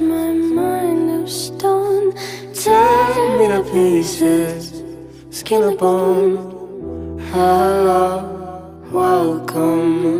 my mind of stone. Tear me to pieces, skin and bone. Hello, welcome.